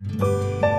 Música